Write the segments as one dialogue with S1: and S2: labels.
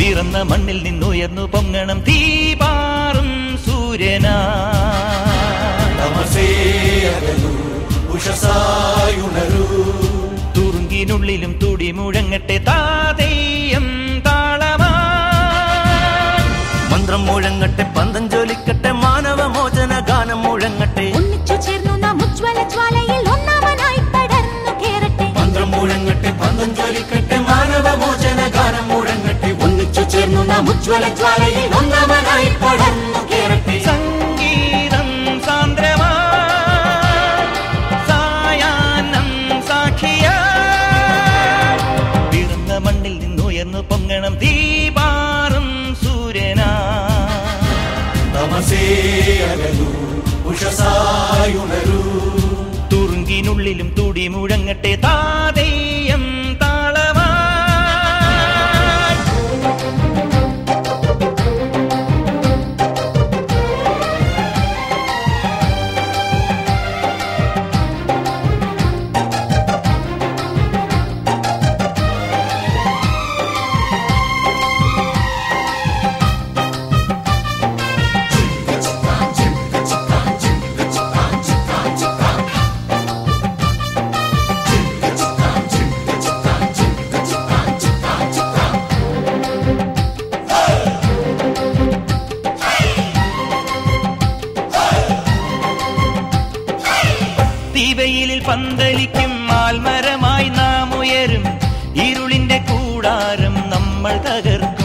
S1: പിറന്ന മണ്ണിൽ നിന്നുയർന്നു പൊങ്ങണം തീപാറും സൂര്യനാ. തുറുങ്കിനുള്ളിലും തുടി മുഴങ്ങട്ടെ താതേയം താളമാ.
S2: മന്ത്രം മുഴങ്ങട്ടെ
S3: ഉജ്വല ജ്വാലയിൽ ഒന്നാമനായി പടർന്നു
S4: കേരട്ടെ
S1: സംഗീതം സാന്ദ്രമാ സായാനം സാക്ഷിയ പിറന്ന മണ്ണിൽ നിന്നുയർന്നു പൊങ്ങണം ദീപാറും സൂര്യനാ.
S4: നമസേ അകലൂ ഉഷസായുണരൂ.
S1: തുറുങ്കിനുള്ളിലും തുടി മുഴങ്ങട്ടെ താതേയം പന്തലിക്കും ആൽമരമായി നാം ഉയരും ഇരുളിന്റെ കൂടാരം നമ്മൾ തകർക്കും.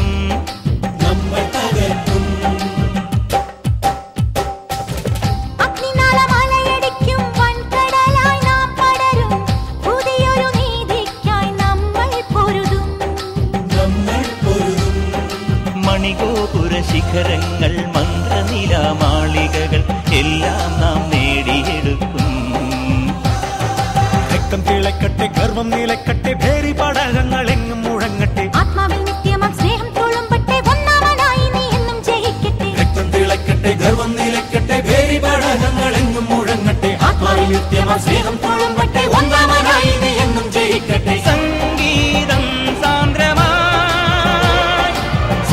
S2: ഗർവം നിലക്കട്ടെ ഭേരി പടകങ്ങൾ എങ്ങും മുഴങ്ങട്ടെ.
S3: ആത്മാവിൽ നിത്യമാം സ്നേഹം തുളുമ്പട്ടെ ഒന്നാമനായി നീ എന്നും ജയിക്കട്ടെ.
S4: രക്തം തിളക്കട്ടെ ഗർവം നിലക്കട്ടെ ഭേരി പടകങ്ങൾ എങ്ങും മുഴങ്ങട്ടെ. ആത്മാവിൽ നിത്യമാ സ്നേഹം തുളുമ്പട്ടെ ഒന്നാമനായി നീ എന്നും ജയിക്കട്ടെ.
S1: സംഗീതം സാന്ദ്രമായി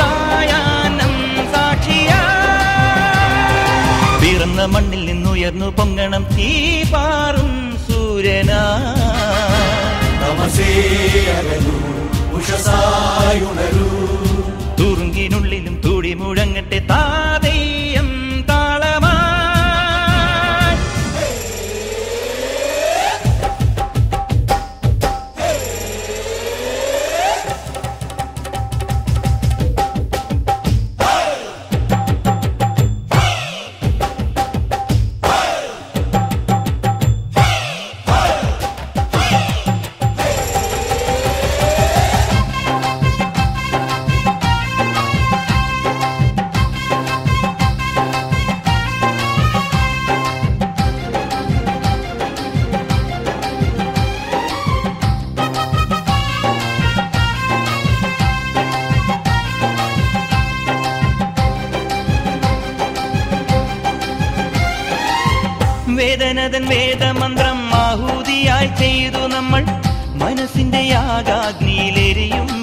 S1: സായാഹ്നം സാക്ഷിയാ പിറന്ന മണ്ണിൽ നിന്നുയർന്നു പൊങ്ങണം തീപാറും സൂര്യനാ
S4: തമസേ അകലൂ ഉഷസായുണരൂ
S1: തുറുങ്കിനുള്ളിലും വേദനതൻ വേദമന്ത്രം ആഹൂതിയായി ചെയ്തു നമ്മൾ മനസ്സിന്റെ യാഗാഗ്നിയിലെരിയുമ്പോഴും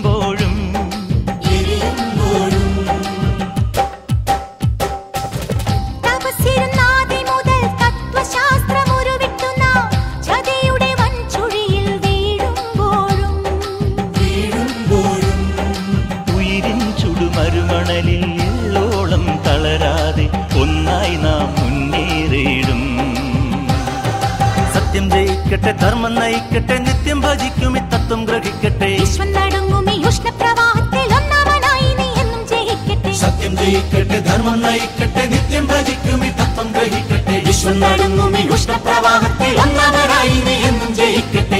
S2: ധർമ്മം നയിക്കട്ടെ നിത്യം ഭജിക്കും ഈ തത്വം ഗ്രഹിക്കട്ടെ
S4: സത്യം ജയിക്കട്ടെ ധർമ്മം നയിക്കട്ടെ നിത്യം ഭജിക്കും ഈ തത്വം ഗ്രഹിക്കട്ടെ. വിശ്വം നടങ്ങും ഈ ഉഷ്ണപ്രവാഹത്തിൽ ഒന്നാമനായി നീ എന്നും ജയിക്കട്ടെ.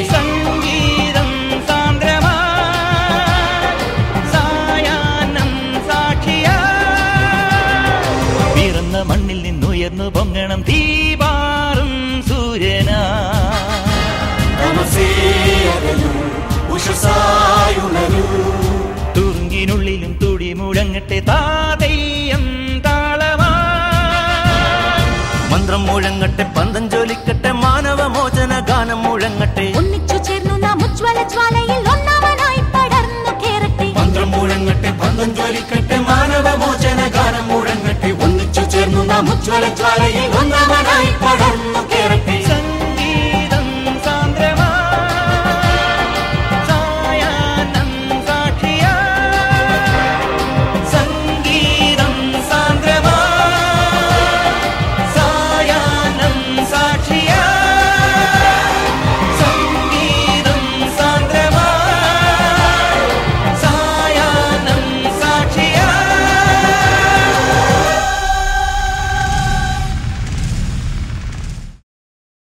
S1: സായുണരൂ തുടി മുഴങ്ങട്ടെ താതയ്യം താളമാ
S2: മന്ത്രം മുഴങ്ങട്ടെ പന്തം ജോലിക്കട്ടെ മാനവ മോചന ഗാനം മുഴങ്ങട്ടെ.
S3: ഒന്നിച്ചു ചേർന്നു നാം ഉജ്വല ജ്വാലയിൽ ഒന്നാമനായി പടർന്നു കേറട്ടെ.
S4: മന്ത്രം മുഴങ്ങട്ടെ പന്തം ജോലിക്കട്ടെ മാനവ മോചന ഗാനം മുഴങ്ങട്ടെ. ഒന്നിച്ചു ചേർന്നു നാം ഉജ്വല ജ്വാലയിൽ ഒന്നാമനായി പടർന്നു കേറട്ടെ.